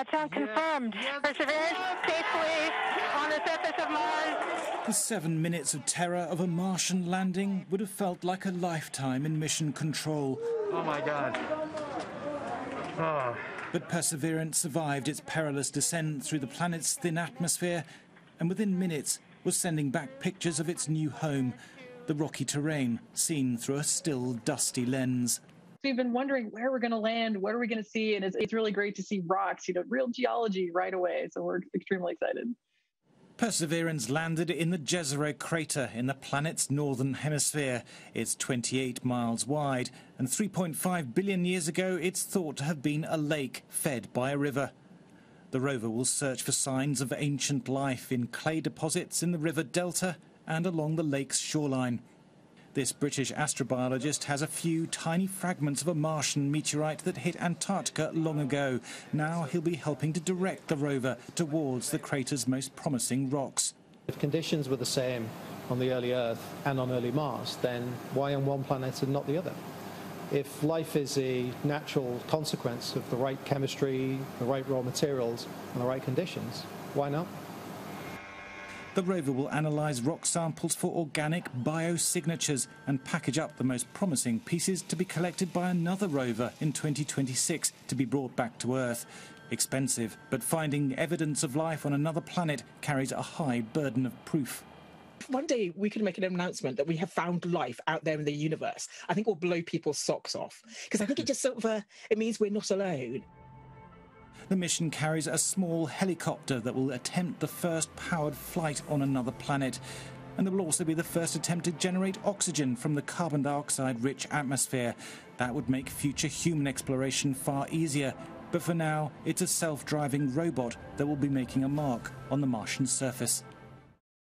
Touchdown confirmed. Perseverance safely on the surface of Mars. The seven minutes of terror of a Martian landing would have felt like a lifetime in mission control. Oh my God. Oh. But Perseverance survived its perilous descent through the planet's thin atmosphere and within minutes was sending back pictures of its new home, the rocky terrain seen through a still dusty lens. We've been wondering where we're going to land, what are we going to see, and it's, it's really great to see rocks, you know, real geology right away. So we're extremely excited. Perseverance landed in the Jezero crater in the planet's northern hemisphere. It's 28 miles wide, and 3.5 billion years ago it's thought to have been a lake fed by a river. The rover will search for signs of ancient life in clay deposits in the river delta and along the lake's shoreline. This British astrobiologist has a few tiny fragments of a Martian meteorite that hit Antarctica long ago. Now he'll be helping to direct the rover towards the crater's most promising rocks. If conditions were the same on the early Earth and on early Mars, then why on one planet and not the other? If life is a natural consequence of the right chemistry, the right raw materials, and the right conditions, why not? The rover will analyse rock samples for organic biosignatures and package up the most promising pieces to be collected by another rover in 2026 to be brought back to Earth. Expensive, but finding evidence of life on another planet carries a high burden of proof. One day we could make an announcement that we have found life out there in the universe. I think will blow people's socks off because I think it just sort of uh, it means we're not alone. The mission carries a small helicopter that will attempt the first powered flight on another planet. And there will also be the first attempt to generate oxygen from the carbon dioxide rich atmosphere. That would make future human exploration far easier. But for now, it's a self driving robot that will be making a mark on the Martian surface.